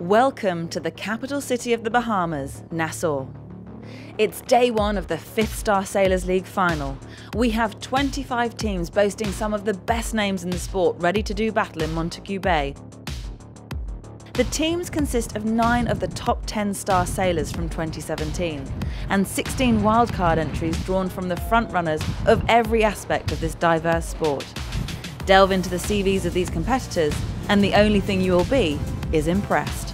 Welcome to the capital city of the Bahamas, Nassau. It's day one of the Fifth Star Sailors League final. We have 25 teams boasting some of the best names in the sport ready to do battle in Montagu Bay. The teams consist of nine of the top 10 star sailors from 2017 and 16 wildcard entries drawn from the frontrunners of every aspect of this diverse sport. Delve into the CVs of these competitors, and the only thing you will be is impressed.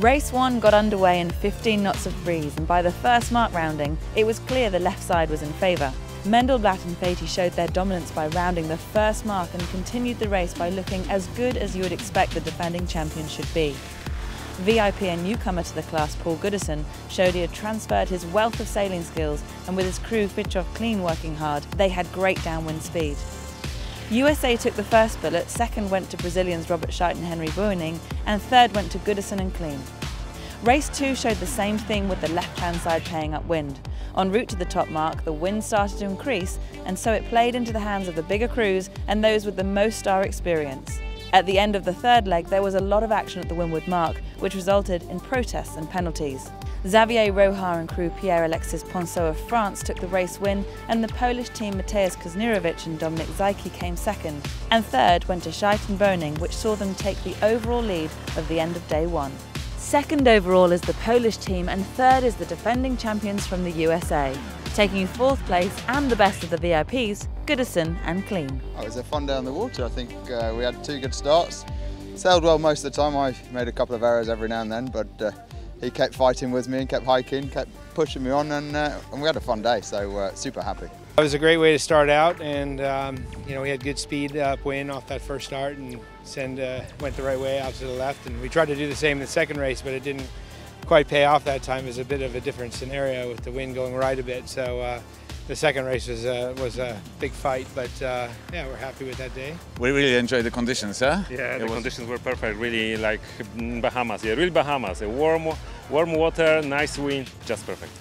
Race 1 got underway in 15 knots of breeze, and by the first mark rounding, it was clear the left side was in favour. Mendelblatt and Fatih showed their dominance by rounding the first mark and continued the race by looking as good as you would expect the defending champion should be. VIP and newcomer to the class, Paul Goodison, showed he had transferred his wealth of sailing skills and with his crew Frithjof Kleen working hard, they had great downwind speed. USA took the first bullet, second went to Brazilians Robert Scheidt and Henry Boening, and third went to Goodison and Kleen. Race 2 showed the same thing with the left-hand side paying up wind. En route to the top mark, the wind started to increase, and so it played into the hands of the bigger crews and those with the most star experience. At the end of the third leg, there was a lot of action at the windward mark, which resulted in protests and penalties. Xavier Rohart and crew Pierre-Alexis Ponsot of France took the race win and the Polish team Mateusz Kusznierewicz and Dominik Życki came second. And third went to Scheidt and Boening which saw them take the overall lead of the end of day one. Second overall is the Polish team and third is the defending champions from the USA. Taking fourth place and the best of the VIPs, Goodison and Kleen. Oh, It was a fun day on the water. I think uh, we had two good starts. Sailed well most of the time. I made a couple of errors every now and then, but uh, he kept fighting with me and kept hiking, kept pushing me on, and, uh, and we had a fun day. So uh, super happy. It was a great way to start out, and um, you know we had good speed upwind off that first start, and send uh, went the right way out to the left, and we tried to do the same in the second race, but it didn't quite pay off that time. It was a bit of a different scenario with the wind going right a bit, so. Uh, the second race was, uh, was a big fight, but uh, yeah, we're happy with that day. We really enjoyed the conditions, huh? Yeah, it the was... conditions were perfect, really like Bahamas, yeah, really Bahamas. A warm, warm water, nice wind, just perfect.